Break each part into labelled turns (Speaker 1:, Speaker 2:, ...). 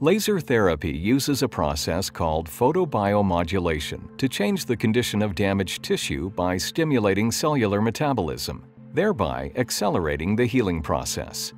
Speaker 1: Laser therapy uses a process called photobiomodulation to change the condition of damaged tissue by stimulating cellular metabolism, thereby accelerating the healing process.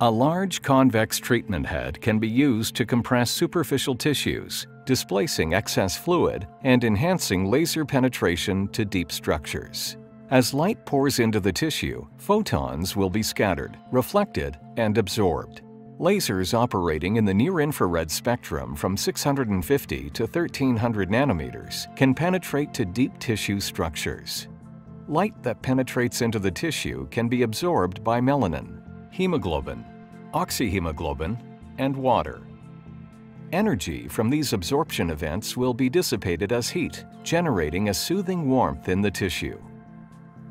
Speaker 1: A large convex treatment head can be used to compress superficial tissues, displacing excess fluid and enhancing laser penetration to deep structures. As light pours into the tissue, photons will be scattered, reflected, and absorbed. Lasers operating in the near-infrared spectrum from 650 to 1300 nanometers can penetrate to deep tissue structures. Light that penetrates into the tissue can be absorbed by melanin, hemoglobin, oxyhemoglobin, and water. Energy from these absorption events will be dissipated as heat, generating a soothing warmth in the tissue.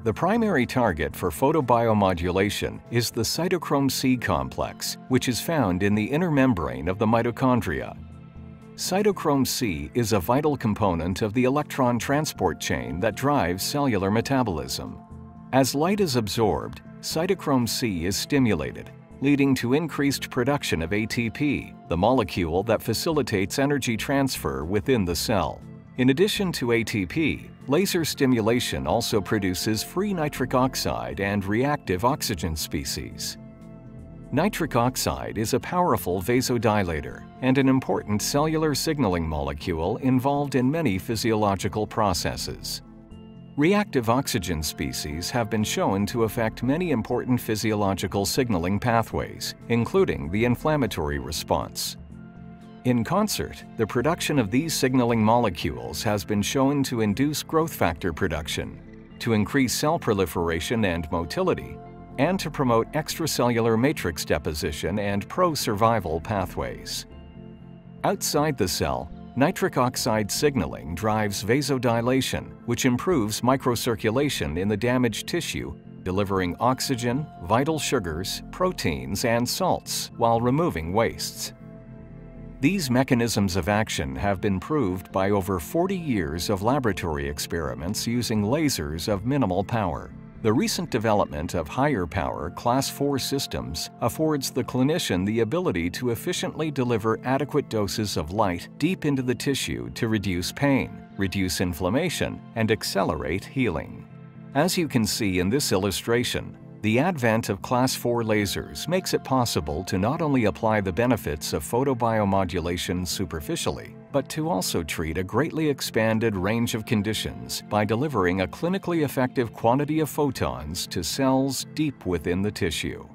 Speaker 1: The primary target for photobiomodulation is the cytochrome C complex, which is found in the inner membrane of the mitochondria. Cytochrome C is a vital component of the electron transport chain that drives cellular metabolism. As light is absorbed, cytochrome C is stimulated, leading to increased production of ATP, the molecule that facilitates energy transfer within the cell. In addition to ATP, laser stimulation also produces free nitric oxide and reactive oxygen species. Nitric oxide is a powerful vasodilator and an important cellular signaling molecule involved in many physiological processes. Reactive oxygen species have been shown to affect many important physiological signaling pathways, including the inflammatory response. In concert, the production of these signaling molecules has been shown to induce growth factor production, to increase cell proliferation and motility, and to promote extracellular matrix deposition and pro-survival pathways. Outside the cell, nitric oxide signaling drives vasodilation, which improves microcirculation in the damaged tissue, delivering oxygen, vital sugars, proteins, and salts while removing wastes. These mechanisms of action have been proved by over 40 years of laboratory experiments using lasers of minimal power. The recent development of higher power Class 4 systems affords the clinician the ability to efficiently deliver adequate doses of light deep into the tissue to reduce pain, reduce inflammation, and accelerate healing. As you can see in this illustration, the advent of Class 4 lasers makes it possible to not only apply the benefits of photobiomodulation superficially, but to also treat a greatly expanded range of conditions by delivering a clinically effective quantity of photons to cells deep within the tissue.